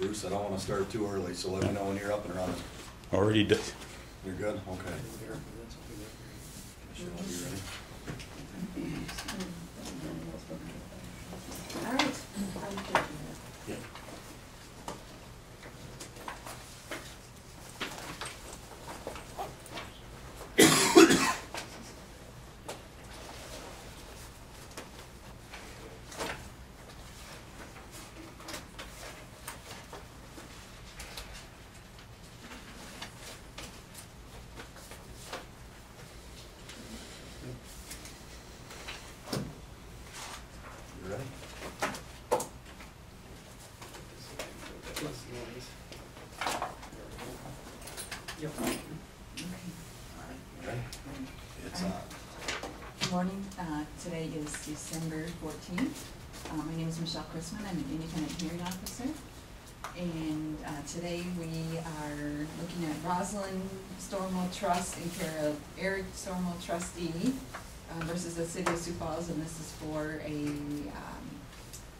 Bruce, I don't wanna start too early, so let me know when you're up and running. Already did. You're good? Okay. Michelle, you ready? All right. Yeah. You ready? Yep. Ready? It's on. Good morning, uh, today is December fourteenth. Uh, my name is Michelle Chrisman, I'm an independent hearing officer. And, uh, today we are looking at Rosalind Stormo Trust in care of Eric Stormo trustee uh, versus the city of Sioux Falls, and this is for a, um,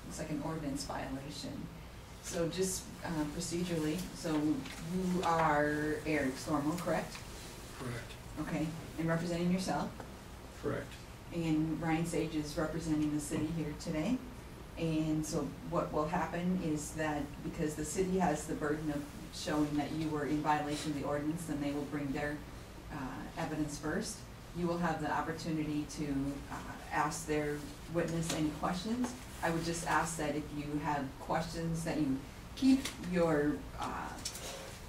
looks like an ordinance violation. So just, uh, procedurally, so you are Eric Stormo, correct? Correct, Okay, and representing yourself? correct. And Ryan Sage is representing the city here today. And so what will happen is that because the city has the burden of showing that you were in violation of the ordinance, then they will bring their uh, evidence first. You will have the opportunity to uh, ask their witness any questions. I would just ask that if you have questions, that you keep your uh,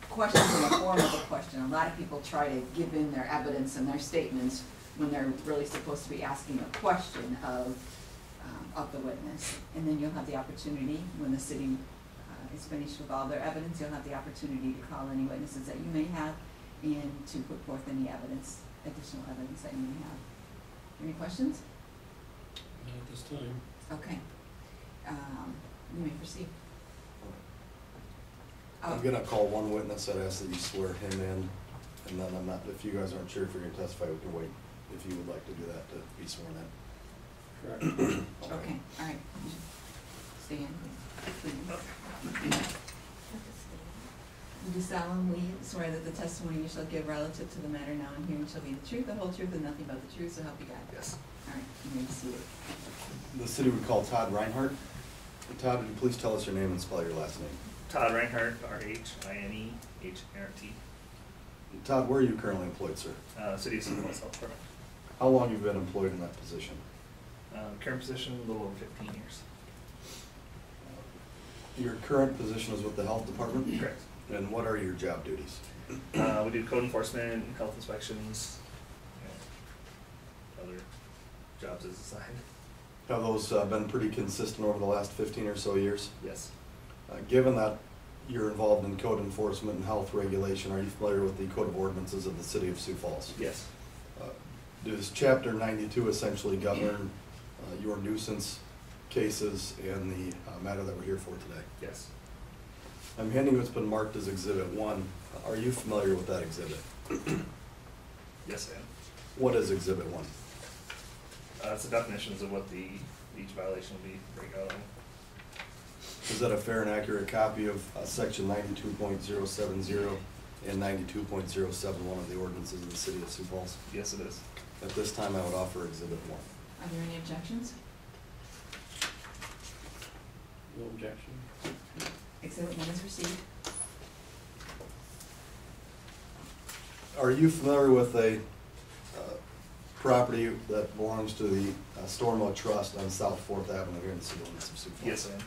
questions in the form of a question. A lot of people try to give in their evidence and their statements when they're really supposed to be asking a question of, um, of the witness. And then you'll have the opportunity, when the city uh, is finished with all their evidence, you'll have the opportunity to call any witnesses that you may have and to put forth any evidence, additional evidence that you may have. Any questions? Not at this time. Okay. Um, You may proceed. I'm Oh, gonna call one witness, I'd ask that you swear him in, and then I'm not, if you guys aren't sure if you're gonna testify, we can wait, if you would like to do that, to be sworn in. Correct. Okay, all right. Stand, please. You do solemnly swear that the testimony you shall give relative to the matter now and hearing shall be the truth, the whole truth, and nothing but the truth, so help you God. Yes. All right, you may be seated. The city would call Todd Rhinehart. Todd, would you please tell us your name and spell your last name? Todd Rhinehart, R H I N E H A R T, Todd, where are you currently employed, sir? uh, City of Sioux Falls Health Department. How long have you been employed in that position? Um, current position, a little over fifteen years. Your current position is with the health department? Correct. And what are your job duties? Uh, we do code enforcement, and health inspections, you know, other jobs as assigned. Have those uh, been pretty consistent over the last fifteen or so years? Yes, Uh, Given that you're involved in code enforcement and health regulation, are you familiar with the code of ordinances of the city of Sioux Falls? yes, Uh, Does chapter ninety-two essentially govern uh, your nuisance cases and the uh, matter that we're here for today? yes, I'm handing what's been marked as exhibit one. Are you familiar with that exhibit? yes, I am. What is exhibit one? Uh, it's the definitions of what the, each violation will be break out. Is that a fair and accurate copy of uh, section ninety-two point zero seven zero and ninety-two point zero seven one of the ordinances of the city of Sioux Falls? Yes, it is. At this time, I would offer exhibit one. Are there any objections? No objection. Exhibit one is received. Are you familiar with a uh, property that belongs to the uh, Stormo Trust on South Fourth Avenue here in the city limits of Sioux Falls? Yes, I am.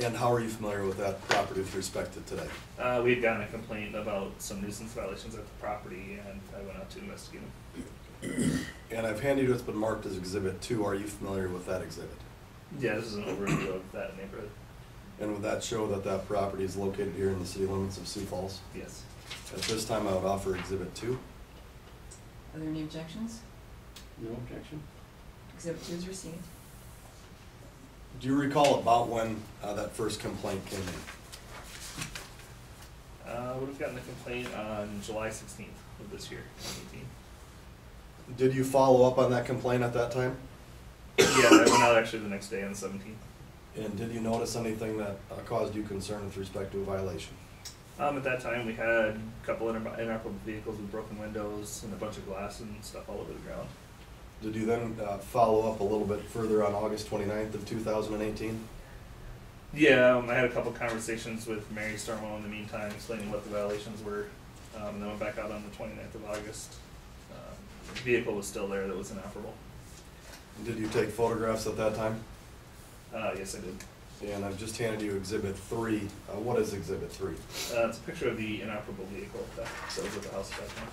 And how are you familiar with that property with respect to today? Uh, we had gotten a complaint about some nuisance violations at the property and I went out to investigate them. And I've handed you what's been marked as exhibit two. Are you familiar with that exhibit? Yeah, this is an overview of that neighborhood. And would that show that that property is located here in the city limits of Sioux Falls? Yes. At this time, I would offer exhibit two. Are there any objections? No objection. Exhibit two is received. Do you recall about when uh, that first complaint came in? Uh, would have gotten the complaint on July sixteenth of this year, twenty eighteen. Did you follow up on that complaint at that time? Yeah, I went out actually the next day on the seventeenth. And did you notice anything that uh, caused you concern with respect to a violation? Um, at that time, we had a couple inoperable vehicles with broken windows and a bunch of glass and stuff all over the ground. Did you then uh, follow up a little bit further on August 29th of 2018? Yeah, um, I had a couple conversations with Mary Stormo in the meantime, explaining what the violations were. Um, and then went back out on the 29th of August. Um, the vehicle was still there that was inoperable. Did you take photographs at that time? Uh, yes, I did. And I've just handed you Exhibit 3. Uh, What is Exhibit 3? Uh, it's a picture of the inoperable vehicle that, that was at the house at that time.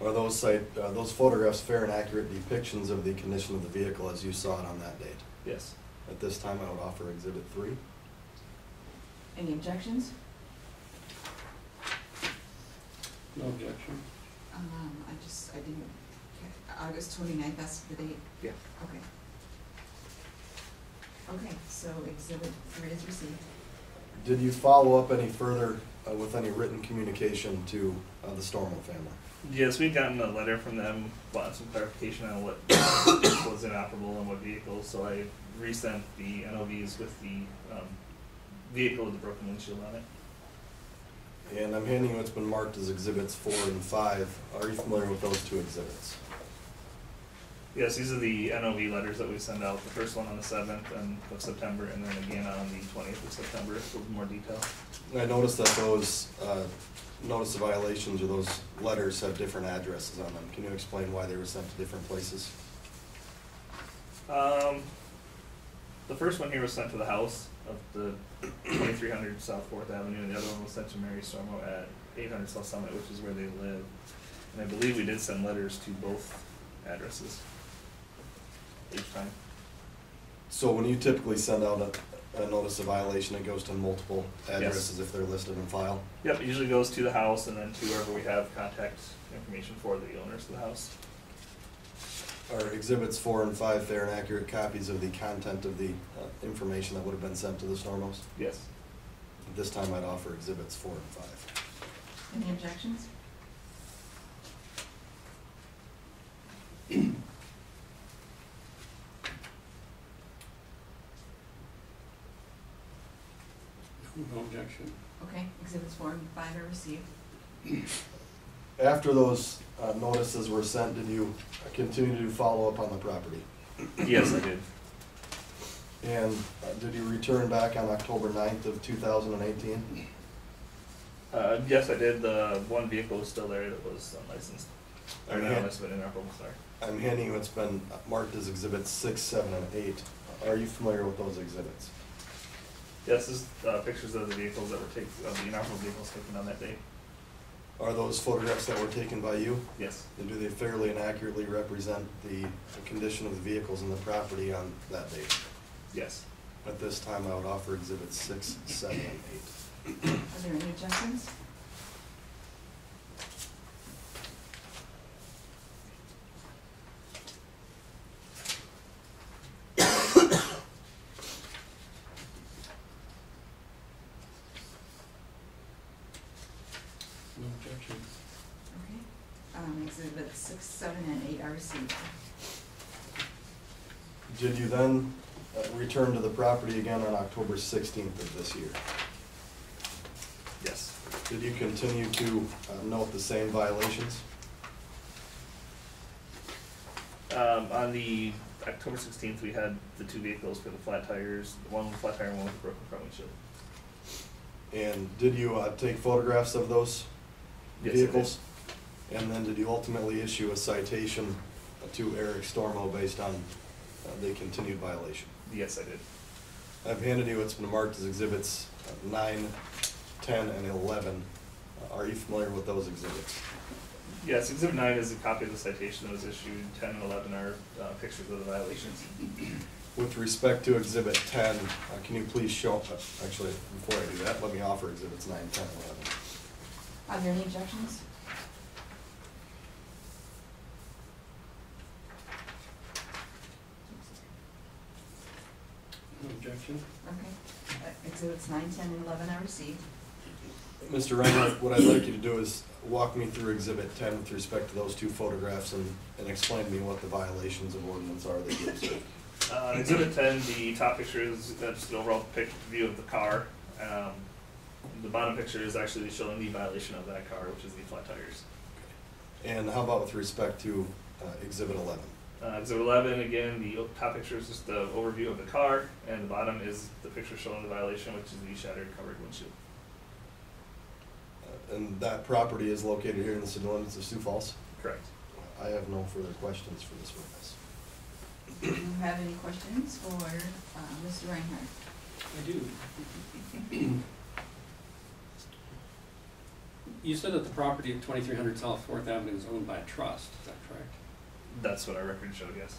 Are those site, uh, those photographs fair and accurate depictions of the condition of the vehicle as you saw it on that date? Yes. At this time, I would offer Exhibit 3. Any objections? No objection. Um, I just, I didn't, ca- August twenty-ninth, that's the date? Yeah. Okay. Okay, so exhibit three is received. Did you follow up any further uh, with any written communication to uh, the Stormo family? Yes, we've gotten a letter from them wanting some clarification on what was inoperable and what vehicles, so I resent the NOVs with the, um, vehicle with the broken windshield on it. And I'm handing you what's been marked as Exhibits 4 and 5. Are you familiar with those two exhibits? Yes, these are the NOV letters that we send out, the first one on the seventh and of September, and then again on the twentieth of September, with more detail. I noticed that those uh, notice of violations or those letters have different addresses on them. Can you explain why they were sent to different places? Um, the first one here was sent to the house of the twenty-three hundred South Fourth Avenue, and the other one was sent to Mary Stormo at eight hundred South Summit, which is where they live. And I believe we did send letters to both addresses each time. So when you typically send out a, a notice of violation, it goes to multiple addresses if they're listed in file? Yep, it usually goes to the house and then to wherever we have contact information for the owners of the house. Are exhibits four and five fair and accurate copies of the content of the uh, information that would have been sent to the Stormos? Yes. This time, I'd offer exhibits four and five. Any objections? No objection. Okay, exhibits four and five are received. After those uh, notices were sent, did you continue to follow up on the property? Yes, I did. And uh, did you return back on October 9th of two thousand and eighteen? Uh, yes, I did. The one vehicle was still there that was unlicensed. Or not Okay. unlicensed, but inoperable, sorry. I'm handing you what's been marked as exhibits six, seven, and eight. Are you familiar with those exhibits? Yes, this is, uh, pictures of the vehicles that were taken, of the inoperable vehicles taken on that day. Are those photographs that were taken by you? Yes. And do they fairly and accurately represent the, the condition of the vehicles and the property on that date? Yes. At this time, I would offer exhibits six, seven, and eight. Are there any objections? No objection. Okay, um, exhibits six, seven, and eight are received. Did you then uh, return to the property again on October sixteenth of this year? Yes. Did you continue to uh, note the same violations? Um, on the October sixteenth, we had the two vehicles for the flat tires, one with a flat tire and one with a broken front windshield. And did you uh, take photographs of those Yes, I did. vehicles? And then did you ultimately issue a citation to Eric Stormo based on uh, the continued violation? Yes, I did. I've handed you what's been marked as exhibits uh, nine, ten, and eleven. Uh, Are you familiar with those exhibits? Yes, exhibit nine is a copy of the citation that was issued, ten and eleven are, uh, pictures of the violations. With respect to exhibit ten, uh, can you please show, uh, actually, before I do that, let me offer exhibits nine, ten, and eleven. Are there any objections? No objection. Okay, uh, exhibits nine, ten, and eleven are received. Mr. Rhinehart, what I'd like you to do is walk me through exhibit ten with respect to those two photographs and, and explain to me what the violations of ordinance are that you observed. Uh, On exhibit ten, the top picture is just an overall pic, view of the car. Um, the bottom picture is actually showing the violation of that car, which is the flat tires. And how about with respect to uh, exhibit eleven? Uh, exhibit eleven, again, the top picture is just the overview of the car, and the bottom is the picture showing the violation, which is the shattered covered windshield. Uh, And that property is located here in the city limits of Sioux Falls? Correct. I have no further questions for this witness. Do you have any questions for, uh, Mr. Rhinehart? I do. You said that the property at twenty-three hundred South Fourth Avenue is owned by a trust, is that correct? That's what our record showed, yes.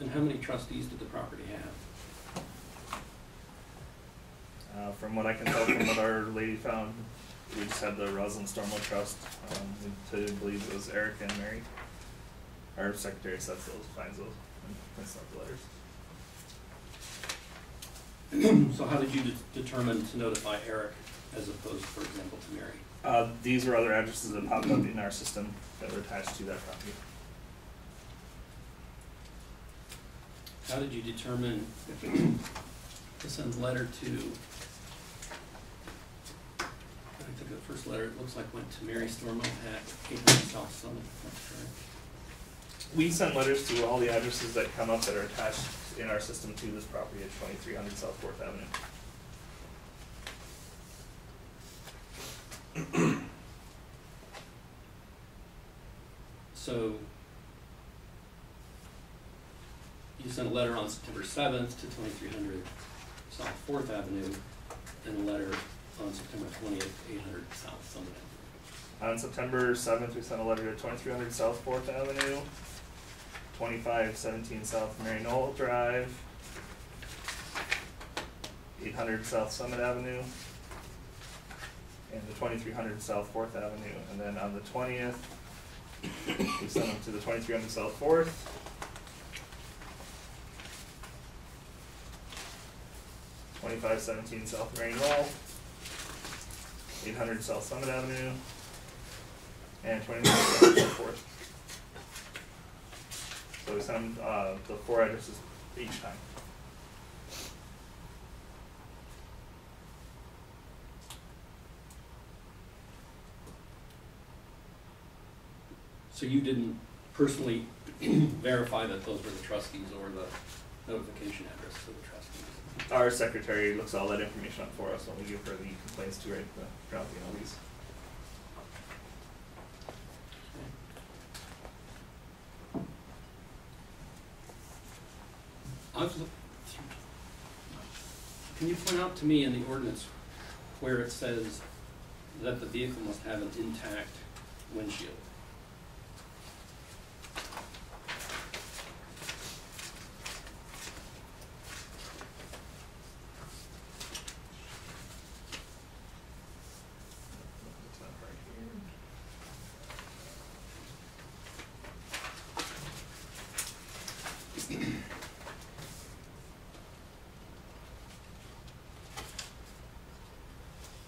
And how many trustees did the property have? Uh, from what I can tell from what our lady found, we just had the Roslyn Stormo Trust, um, to believe it was Eric and Mary. Our secretary sets those, finds those, and prints out the letters. So how did you de- determine to notify Eric as opposed, for example, to Mary? Uh, these were other addresses that popped up in our system that were attached to that property. How did you determine to send a letter to, I think the first letter, it looks like went to Mary Stormo at eight hundred South Summit, that's correct? We send letters to all the addresses that come up that are attached in our system to this property at twenty-three hundred South Fourth Avenue. So you sent a letter on September seventh to twenty-three hundred South Fourth Avenue, and a letter on September twentieth, eight hundred South Summit Avenue. On September seventh, we sent a letter to twenty-three hundred South Fourth Avenue, twenty-five seventeen South Mary Knoll Drive, eight hundred South Summit Avenue, and the twenty-three hundred South Fourth Avenue, and then on the twentieth, we sent them to the twenty-three hundred South Fourth. Twenty-five seventeen South Mary Knoll, eight hundred South Summit Avenue, and twenty-nine South Fourth. So we send, uh, the four addresses each time. So you didn't personally verify that those were the trustees or the notification address to the trustees? Our secretary looks all that information up for us when we give her the complaints to write the, the LDs. I've looked. Can you point out to me in the ordinance where it says that the vehicle must have an intact windshield? It's not right here.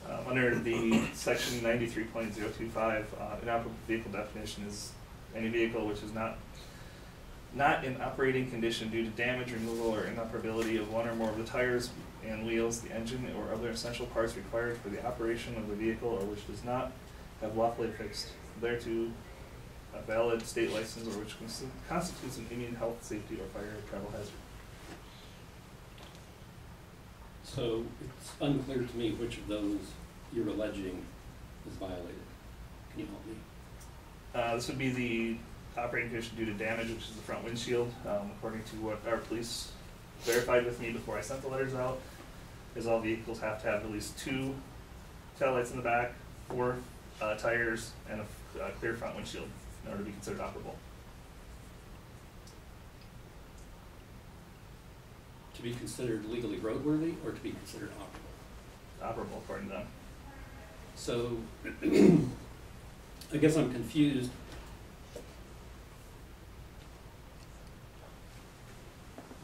Um, under the section ninety-three point zero two five, uh, inoperable vehicle definition is any vehicle which is not not in operating condition due to damage, removal, or inoperability of one or more of the tires and wheels, the engine, or other essential parts required for the operation of the vehicle, or which does not have lawfully fixed thereto a valid state license, or which constitutes an immediate health, safety, or fire travel hazard. So it's unclear to me which of those you're alleging is violated. Can you help me? Uh, this would be the operating condition due to damage, which is the front windshield, um, according to what our police verified with me before I sent the letters out, is all vehicles have to have at least two taillights in the back, four, uh, tires, and a, a clear front windshield in order to be considered operable. To be considered legally roadworthy or to be considered operable? Operable according to them. So, I guess I'm confused.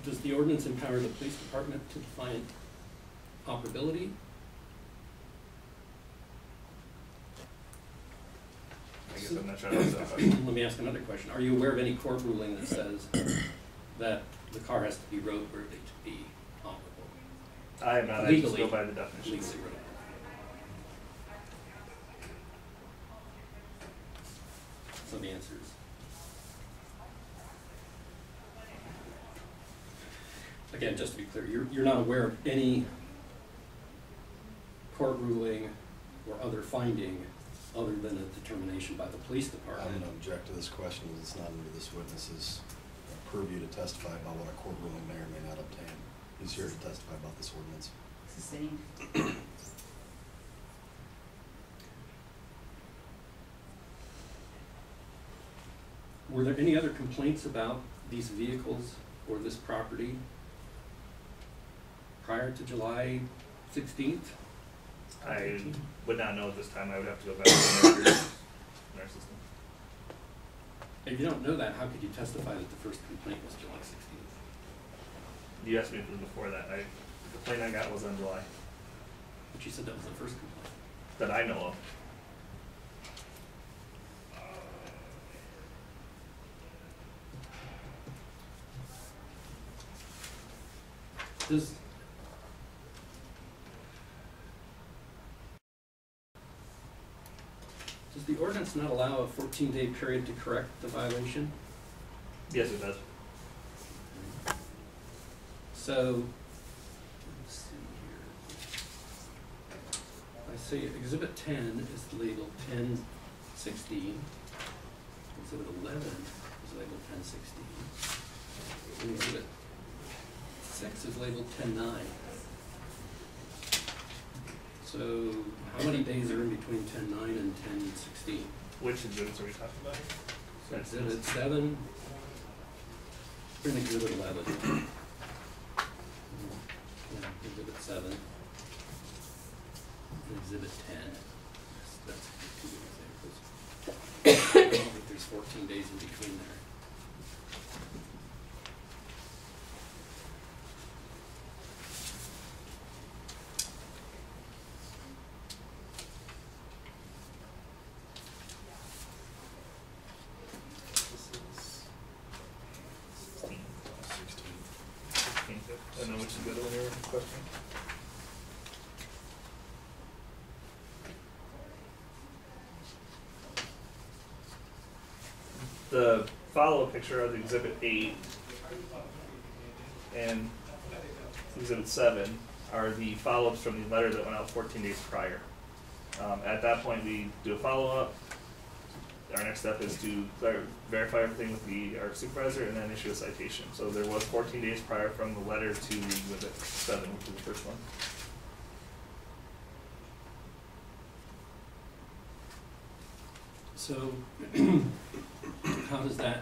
Does the ordinance empower the police department to define operability? I guess I'm not sure to answer that. Let me ask another question. Are you aware of any court ruling that says that the car has to be roadworthy to be operable, I am not, I just go by the definitions. legally roadworthy. So the answer. Again, just to be clear, you're, you're not aware of any court ruling or other finding other than a determination by the police department. I'm department? gonna object to this question, as it's not under this witness's purview to testify about what a court ruling may or may not obtain. He's here to testify about this ordinance. Sustained. Were there any other complaints about these vehicles or this property prior to July sixteenth? I would not know at this time, I would have to go back to the records in our system. If you don't know that, how could you testify that the first complaint was July sixteenth? You asked me before that, I, the complaint I got was on July, But you said that was the first complaint. that I know of. Does, does the ordinance not allow a fourteen day period to correct the violation? Yes, it does. So, let's see here. I see exhibit ten is labeled ten sixteen. Exhibit eleven is labeled ten sixteen. And exhibit six is labeled ten nine. So, how many days are in between ten nine and ten sixteen? Which exhibits are we talking about? So exhibit seven, we're in exhibit eleven. Yeah, exhibit seven. And exhibit ten, that's, that's two examples. I don't think there's fourteen days in between there. This is sixteen. Sixteen. Sixteen, I don't know which is the other one you were questioning. The follow-up picture of the exhibit eight and exhibit seven are the follow-ups from the letter that went out fourteen days prior. Um, at that point, we do a follow-up. Our next step is to verify everything with the, our supervisor and then issue a citation. So there was fourteen days prior from the letter to exhibit seven, which is the first one. So, how does that,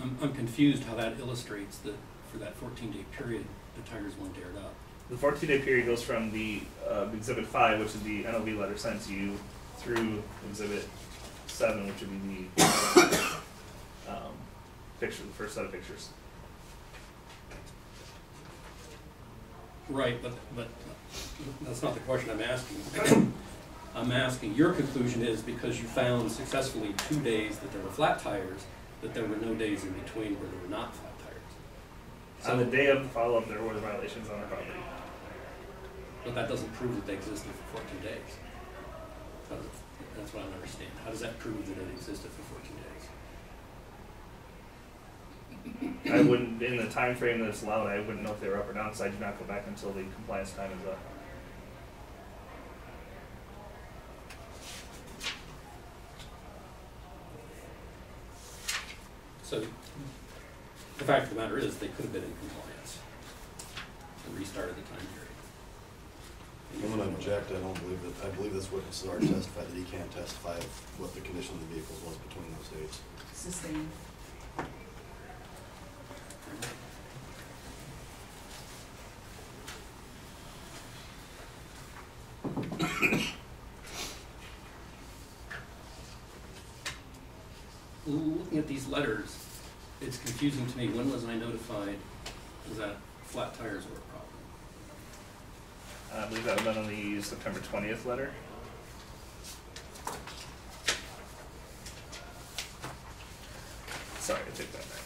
I'm, I'm confused how that illustrates that for that fourteen day period, the tires weren't aired up. The fourteen day period goes from the, uh, exhibit five, which is the NOV letter sent to you, through exhibit seven, which would be the, um, picture, the first set of pictures. Right, but, but that's not the question I'm asking. I'm asking, your conclusion is because you found successfully two days that there were flat tires, that there were no days in between where there were not flat tires. On the day of the follow-up, there were violations on our property. but that doesn't prove that they existed for fourteen days. How does- That's what I don't understand. How does that prove that it existed for fourteen days? I wouldn't, in the time frame that's allowed, I wouldn't know if they were up or down, because I do not go back until the compliance time is up. So, the fact of the matter is, they could have been in compliance and restarted the time period. I'm gonna object, I don't believe that, I believe this witness has already testified that he can't testify of what the condition of the vehicles was between those dates. Sustained. it's confusing to me. When was I notified that flat tires were a problem? I believe that was on the September 20th letter. Sorry, I take that back.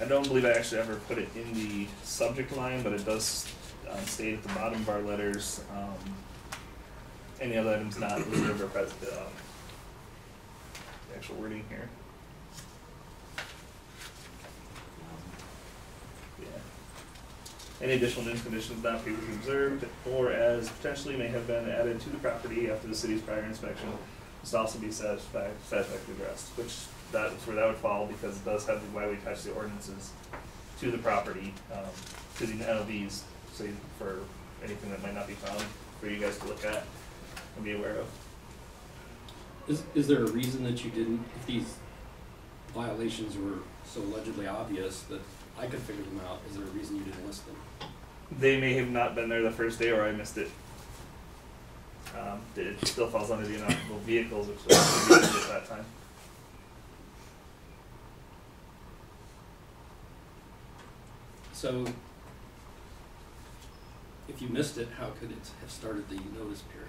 I don't believe I actually ever put it in the subject line, but it does state at the bottom of our letters, um, any other items not reserved or present, um, the actual wording here. Yeah. Any additional new conditions not previously observed, or as potentially may have been added to the property after the city's prior inspection, must also be satisfactorily addressed, which that's where that would fall, because it does have why we attach the ordinances to the property, um, to the NOVs, so you- for anything that might not be found, for you guys to look at and be aware of. Is, is there a reason that you didn't, if these violations were so allegedly obvious that I could figure them out, is there a reason you didn't list them? They may have not been there the first day, or I missed it. Um, it still falls under the inoperable vehicles, which was at that time. So, if you missed it, how could it have started the notice period?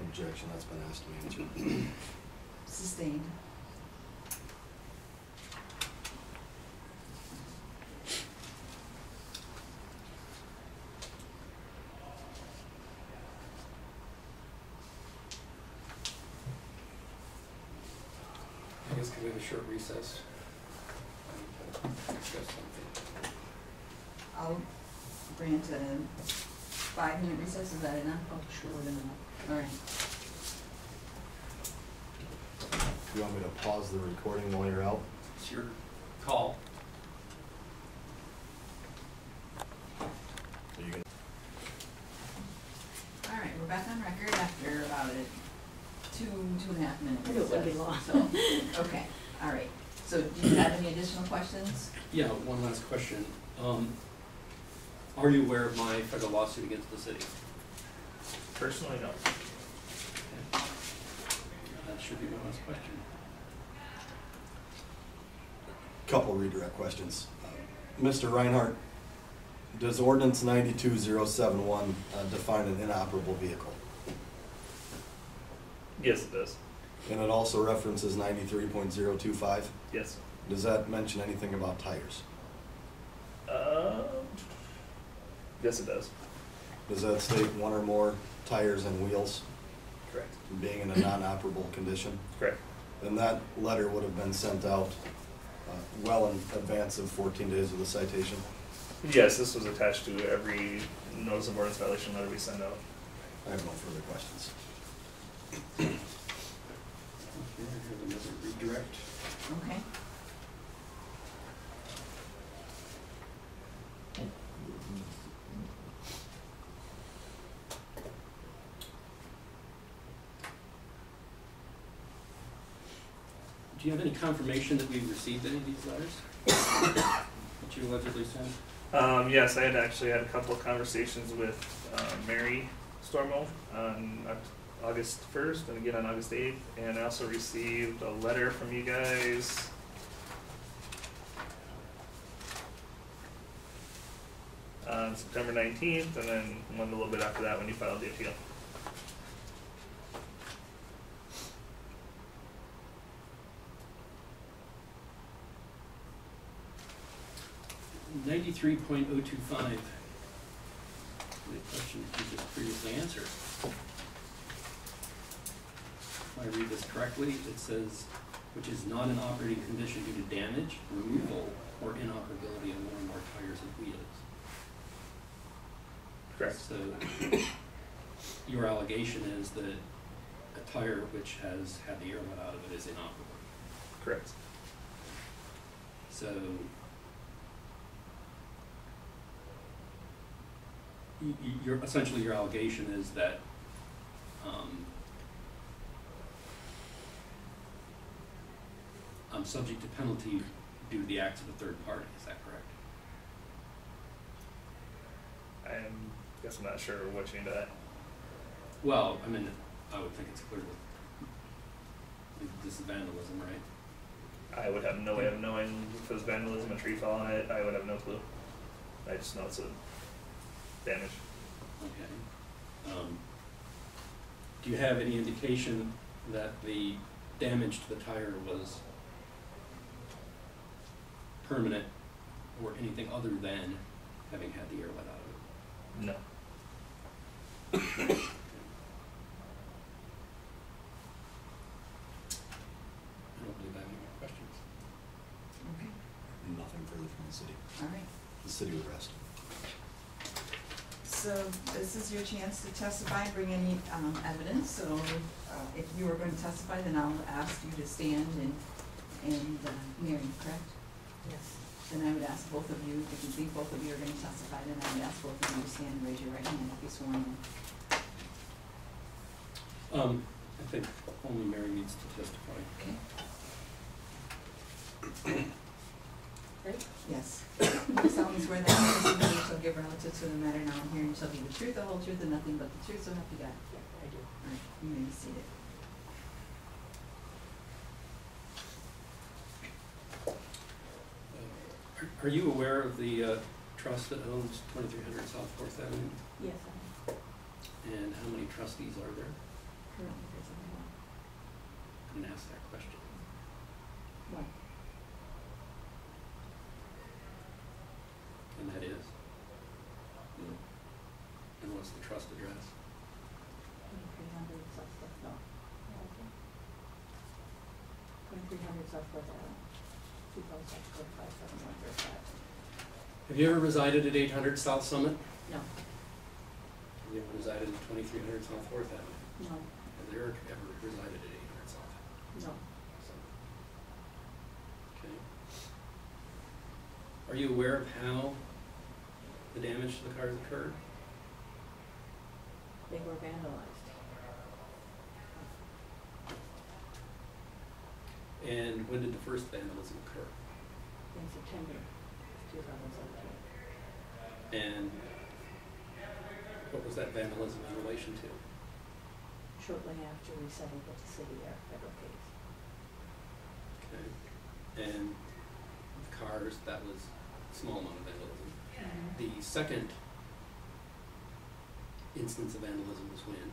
Objection, that's been asked and answered. Sustained. I guess can we have a short recess? Discuss something. I'll grant a five-minute recess, is that enough? Oh, sure, enough. All right. Do you want me to pause the recording while you're out? It's your call. Are you gonna- All right, we're back on record after about a two, two and a half minutes. I knew it would be long. So, okay, all right. So do you have any additional questions? Yeah, one last question. Um, are you aware of my federal lawsuit against the city? Personally, no. That should be my last question. Couple redirect questions. Mr. Rhinehart, does ordinance ninety-two zero seven one uh, define an inoperable vehicle? Yes, it does. And it also references ninety-three point zero two five? Yes. Does that mention anything about tires? Um, yes, it does. Does that state one or more tires and wheels Correct. being in a non-operable condition? Correct. Then that letter would have been sent out uh, well in advance of fourteen days of the citation? Yes, this was attached to every notice of ordinance violation letter we send out. I have no further questions. Okay, I have another redirect. Okay. Do you have any confirmation that we received any of these letters? That you allegedly sent? Um, yes, I had actually had a couple of conversations with, uh, Mary Stormo on August first and again on August eighth, and I also received a letter from you guys. On September nineteenth, and then one a little bit after that when you filed the appeal. Ninety-three point oh two five. The question you just previously answered. If I read this correctly, it says, which is not an operating condition due to damage, removal, or inoperability of one or more tires and wheels. Correct. So, your allegation is that a tire which has had the air let out of it is inoperable. Correct. So. Your, essentially your allegation is that, um, I'm subject to penalty due to the acts of a third party, is that correct? I am, guess I'm not sure what you mean by that. Well, I mean, I would think it's clear that this is vandalism, right? I would have no way of knowing if it was vandalism, a tree fell on it, I would have no clue. I just know it's a damage. Okay. Um, Do you have any indication that the damage to the tire was permanent or anything other than having had the air let out of it. No. I don't believe I have any more questions. Okay, Nothing further from the city. all right. The city would rest. So this is your chance to testify, and bring any, um, evidence, so, uh, if you are going to testify, then I'll ask you to stand and, and, uh, Mary, correct? Yes. Then I would ask both of you, if you think both of you are gonna testify, then I would ask both of you to stand and raise your right hand and be sworn in. Um, I think only Mary needs to testify. Okay. Ready? Yes. You solemnly swear that the testimony you shall give relative to the matter now and hearing shall be the truth, the whole truth, and nothing but the truth, so help you God. Yeah, I do. All right, you may be seated. Uh, Are are you aware of the uh, trust that owns twenty-three hundred South Fourth Avenue? Yes, I am. And how many trustees are there? Currently, there's only one. I didn't ask that question. One. And that is? You. And what's the trust address? Twenty-three hundred South Fourth, no. Twenty-three hundred South Fourth Avenue. Two five six four five seven one zero five. Have you ever resided at eight hundred South Summit? No, Have you ever resided at twenty-three hundred South Fourth Avenue? no, Has Eric ever resided at eight hundred South? no. Summit? Okay. Are you aware of how the damage to the cars occurred? They were vandalized. And when did the first vandalism occur? In September two thousand seventeen. And what was that vandalism in relation to? Shortly after we settled with the city our federal case. Okay. And the cars, that was small amount of vandalism. The second instance of vandalism was when?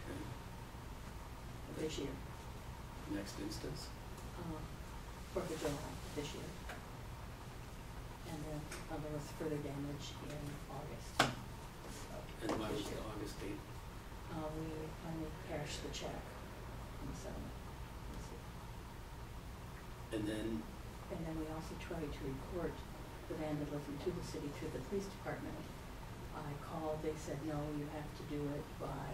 Okay. this year. Next instance? uh, Fourth of July this year. And then uh, there was further damage in August. And why was the. August date? Uh, we finally cashed the check on the settlement. And then, And then we also tried to report the vandalism to the city to the police department. I called, they said, no, you have to do it by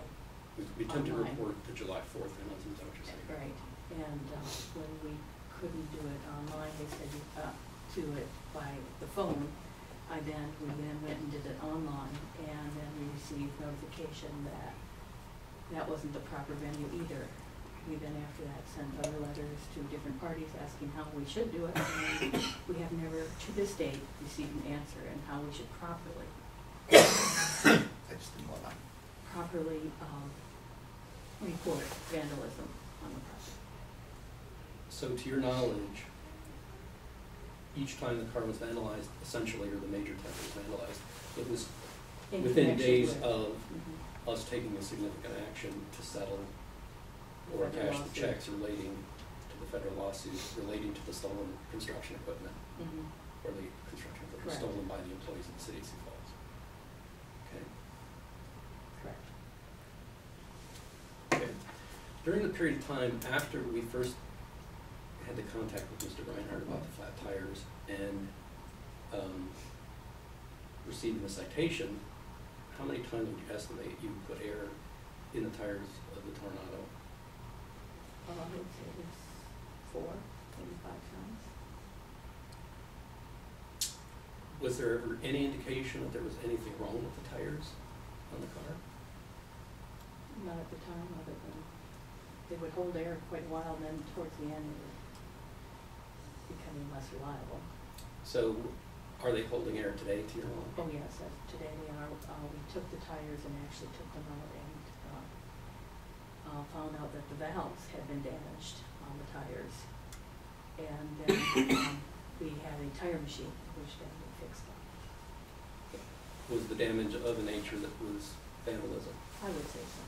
we we attempted to Online. report the July fourth vandalism, is that what you're saying? Right, and uh, when we couldn't do it online, they said you uh, do it by the phone. I then, we then went and did it online, and then we received notification that that wasn't the proper venue either. We then after that sent other letters to different parties asking how we should do it, and we have never, to this date, received an answer in how we should properly, I just didn't want to. properly um, report vandalism on the property. So to your knowledge, each time the car was vandalized, essentially, or the major theft was vandalized, it was In within connection days with- of Mhm. us taking a significant action to settle or cash the checks relating to the federal lawsuit relating to the stolen construction equipment Mhm. or the construction equipment Correct. stolen by the employees of the city of Sioux Falls. Okay. Correct. Okay. During the period of time after we first had the contact with Mr. Rhinehart about the flat tires and um, receiving the citation, how many times would you estimate you put air in the tires of the Tornado? Uh, I would say it was four, maybe five times. Was there ever any indication that there was anything wrong with the tires on the car? Not at the time, other than they would hold air quite a while, and then towards the end, they were becoming less reliable. So are they holding air today to your knowledge? Oh, yes, as today we are, uh, we took the tires and actually took them out and, uh, uh, found out that the valves had been damaged on the tires. And then um, we had a tire machine, which then we fixed up. Was the damage of a nature that was vandalism? I would say so.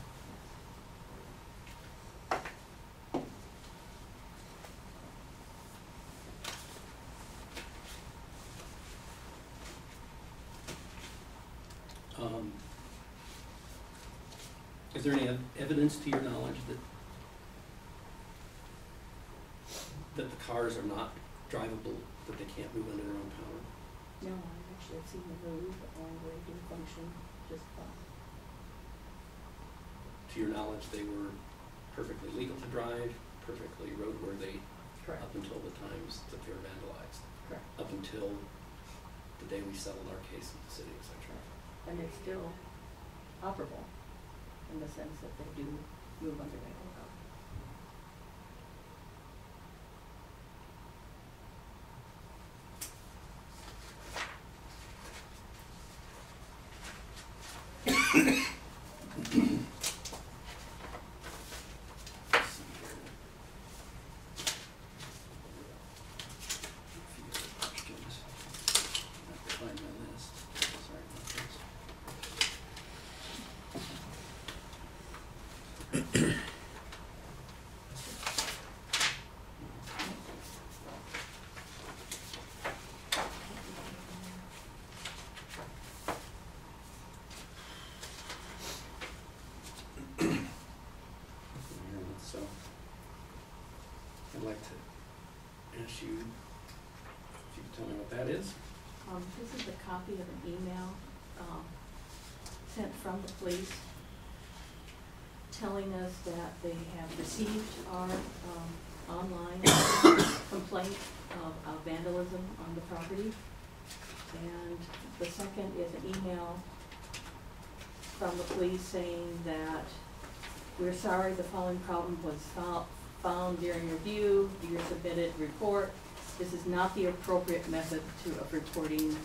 Um, is there any ev- evidence to your knowledge that, that the cars are not drivable, that they can't move under their own power? No, I actually have seen the move and they do function just fine. To your knowledge, they were perfectly legal to drive, perfectly roadworthy Correct, up until the times that they were vandalized, correct. up until the day we settled our case with the city, etc. And they're still operable in the sense that they do move under their own power. Let's see here. A few other questions. I have to find my list. Sorry about this. Alright, So, I'd like to ask you, if you could tell me what that is? Um, this is a copy of an email, um, sent from the police telling us that they have received our, um, online complaint of, of vandalism on the property. And the second is an email from the police saying that we're sorry the following problem was found during review, your submitted report. This is not the appropriate method to, of reporting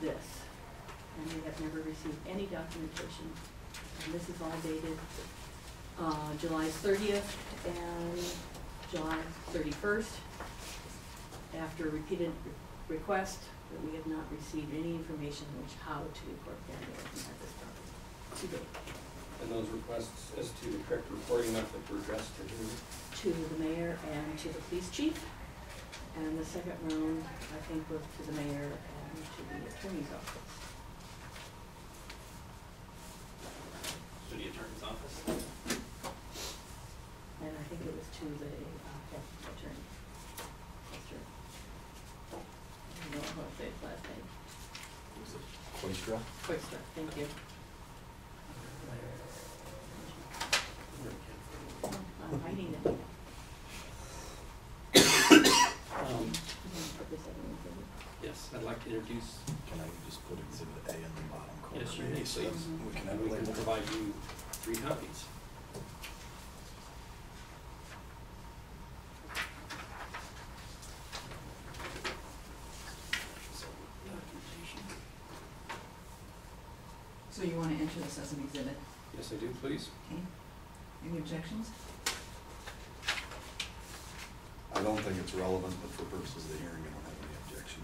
this. And we have never received any documentation. And this is all dated, uh, July thirtieth and July thirty-first. After repeated re- request, that we have not received any information which how to report vandalism at this property to date. And those requests as to the correct reporting method were addressed to who? to the mayor and to the police chief. And the second round, I think, was to the mayor and to the attorney's office. To the Attorney's Office. And I think it was to the uh, head attorney. Mr. I don't know how to say his last name. Was it Kooistra? Quickster, thank you. I'm hiding it. Um, Put this in the exhibit. Yes, I'd like to introduce, Can I just put exhibit A in the bottom corner? Yes, you maybe, may, so please. We can and have we it can labeled. provide you three copies. So, documentation. So you wanna enter this as an exhibit, Yes, I do, please. okay? Any objections? I don't think it's relevant, but for purposes of the hearing, I don't have any objection.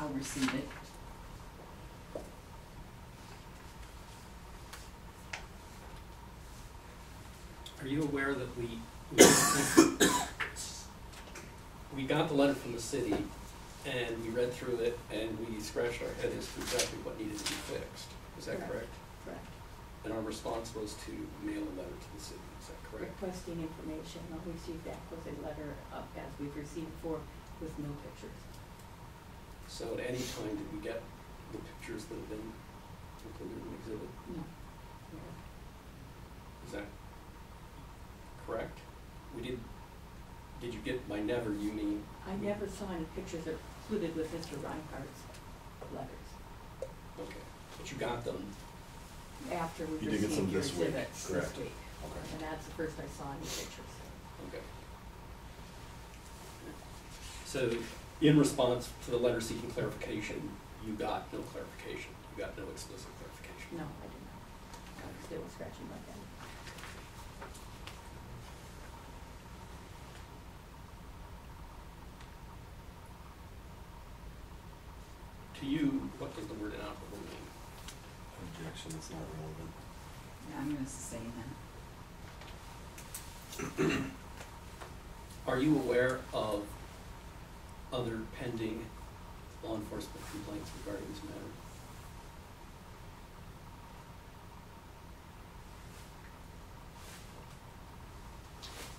I'll receive it. Are you aware that we, we- we got the letter from the city, and we read through it, and we scratched our head as to exactly what needed to be fixed? Is that Correct. correct? Correct. And our response was to mail a letter to the city, is that correct? Requesting information, all we received back was a letter of, as we've received before, with no pictures. So at any time, did we get the pictures that have been included in the exhibit? No. Is that correct? We did, did you get, by never, you mean? I never saw any pictures that included with Mr. Rhinehart's letters Okay, but you got them, after we You did get some received your this week, exhibits this correct. week. Okay. And that's the first I saw any pictures. okay. So, in response to the letter seeking clarification, you got no clarification, you got no explicit clarification? No, I did not. I'm still scratching my head. To you, what does the word inoperable mean? Objection, it's not relevant. Yeah, I'm gonna say that. Are you aware of other pending law enforcement complaints regarding this matter?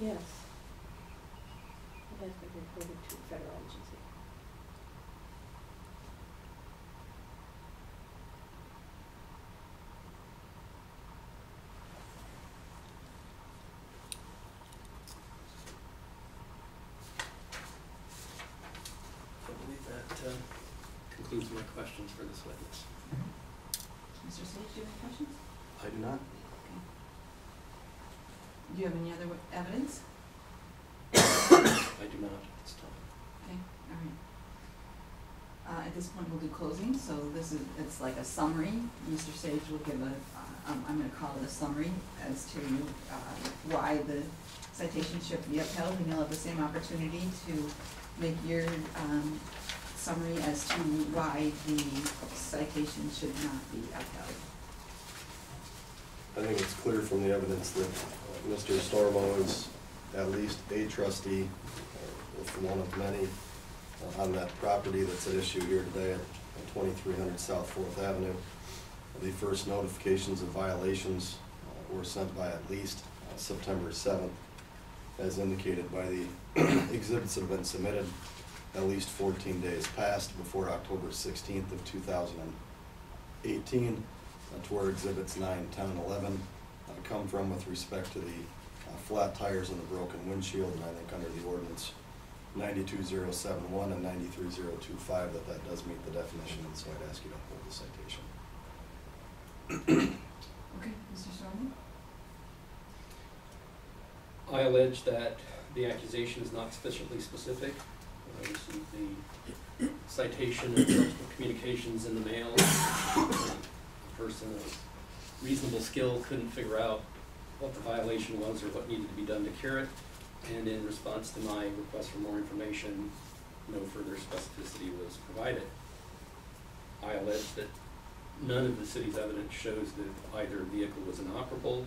Yes. It has been reported to federal agency. I believe that uh, concludes my questions for this witness. Mr. Sage, do you have any questions? I do not. Do you have any other evidence? I do not at this time. Okay, all right. Uh, at this point, we'll do closing, so this is, it's like a summary. Mr. Sage will give a, uh, um, I'm gonna call it a summary as to, uh, why the citation should be upheld, and you'll have the same opportunity to make your, um, summary as to why the citation should not be upheld. I think it's clear from the evidence that uh, Mr. Stormo is at least a trustee, uh, if one of many, uh, on that property that's at issue here today at twenty-three hundred South Fourth Avenue. The first notifications of violations uh, were sent by at least September seventh, as indicated by the exhibits that have been submitted. At least fourteen days passed before October sixteenth of two thousand and eighteen, uh, to where exhibits nine, ten, and eleven uh, come from with respect to the uh, flat tires and the broken windshield, and I think under the ordinance ninety-two zero seven one and ninety-three zero two five, that that does meet the definition, and so I'd ask you to uphold the citation. Okay, Mr. Stormo? I allege that the accusation is not sufficiently specific. The citation and communications in the mail. A person of reasonable skill couldn't figure out what the violation was or what needed to be done to cure it. And in response to my request for more information, no further specificity was provided. I allege that none of the city's evidence shows that either vehicle was inoperable,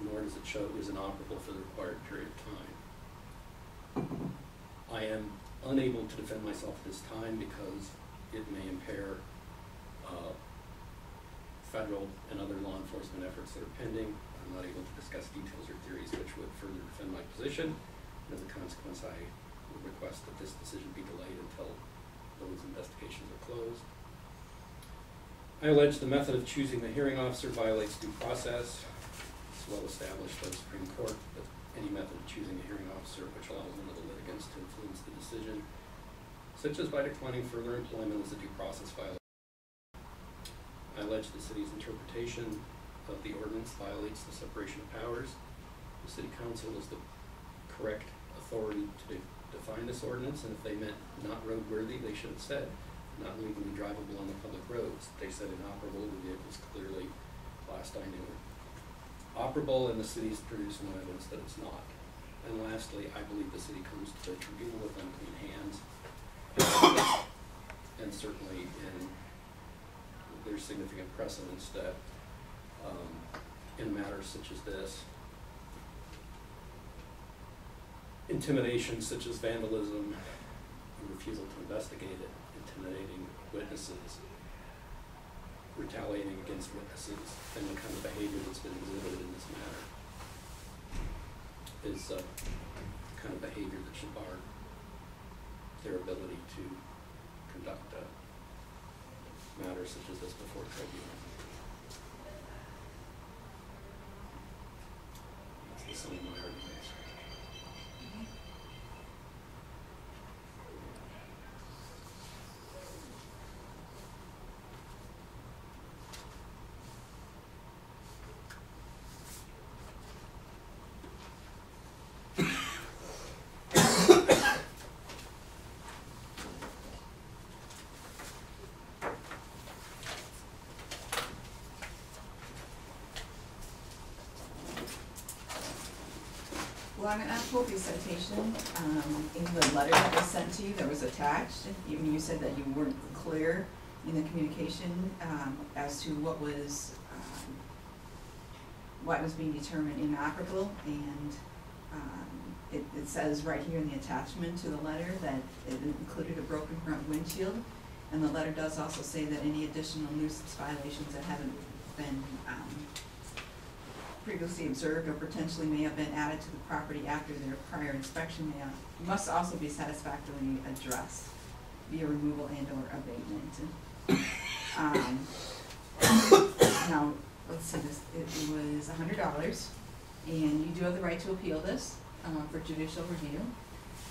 nor does it show it was inoperable for the required period of time. I am unable to defend myself this time because it may impair uh, federal and other law enforcement efforts that are pending. I'm not able to discuss details or theories which would further defend my position. And as a consequence, I would request that this decision be delayed until those investigations are closed. I allege the method of choosing the hearing officer violates due process. It's well established by the Supreme Court that any method of choosing a hearing officer which allows one of the litigants to influence the decision, such as by declining further employment, as a due process violation. I allege the city's interpretation of the ordinance violates the separation of powers. The city council is the correct authority to de- define this ordinance, and if they meant not roadworthy, they should have said not legally drivable on the public roads. They said inoperable, the vehicle's clearly, last I knew, operable, and the city's produced no evidence that it's not. And lastly, I believe the city comes to the tribunal with unclean hands. And certainly in, there's significant precedence that, um, in matters such as this, intimidation such as vandalism, and refusal to investigate it, intimidating witnesses, retaliating against witnesses, and the kind of behavior that's been exhibited in this matter is uh, kind of behavior that should bar their ability to conduct uh, matters such as this before a tribunal. That's the my arguments. Well, I'm gonna quote the citation, um, in the letter that was sent to you that was attached. You, you said that you weren't clear in the communication, um, as to what was, um, what was being determined inoperable, and, um, it, it says right here in the attachment to the letter that it included a broken front windshield. And the letter does also say that any additional nuisance violations that haven't been, um, previously observed or potentially may have been added to the property after their prior inspection may, uh, must also be satisfactorily addressed via removal and or abatement. Um, now, let's see, this, it was a hundred dollars, and you do have the right to appeal this, um, for judicial review.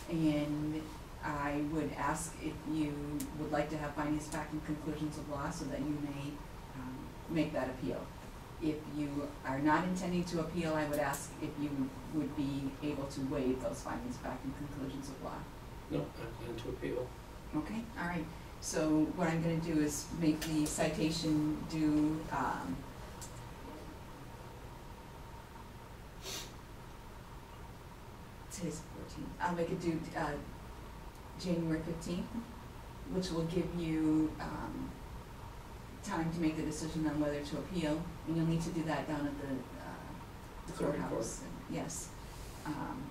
And I would ask if you would like to have findings, fact, and conclusions of law so that you may, um, make that appeal. If you are not intending to appeal, I would ask if you would be able to waive those findings, fact, and conclusions of law. No, I plan to appeal. Okay, all right, so what I'm gonna do is make the citation due, um, today's fourteenth, I'll make it due, uh, January fifteenth, which will give you, um, time to make the decision on whether to appeal, and you'll need to do that down at the, uh, the Circuit court. courthouse, yes. Um,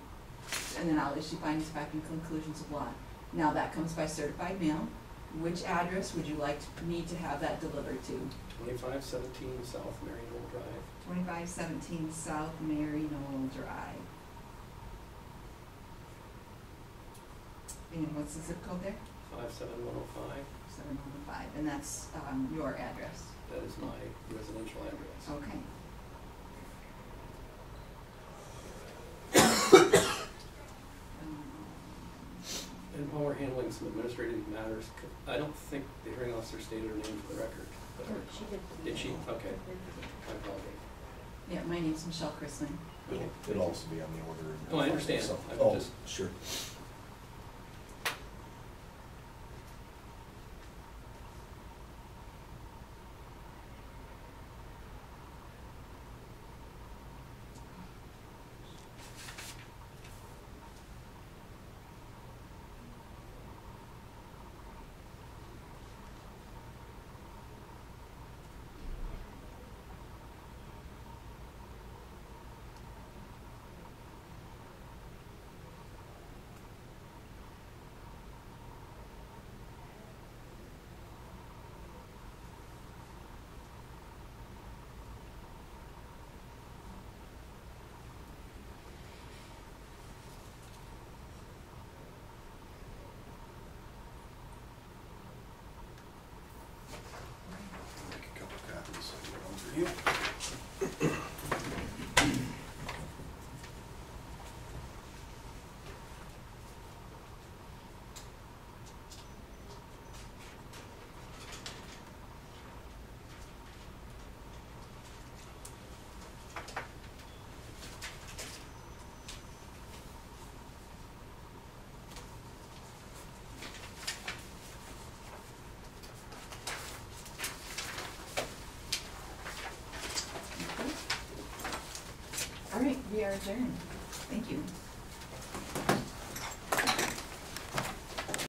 and then I'll issue findings, fact, and conclusions of law. Now, that comes by certified mail. Which address would you like me to have that delivered to? Twenty-five seventeen South Mary Knoll Drive. Twenty-five seventeen South Mary Knoll Drive. And what's the zip code there? Five seven one oh five. Seven one five, and that's, um, your address. That is my residential address. Okay. Um, And while we're handling some administrative matters, I don't think the hearing officer stated her name for the record. but I- She did. Did she? Okay. I apologize. Yeah, my name's Michelle Chrisman. It'll, it'll also be on the order. Oh, I understand. So- I'm Oh, just- sure. Make a couple copies. One we are adjourned. Thank you.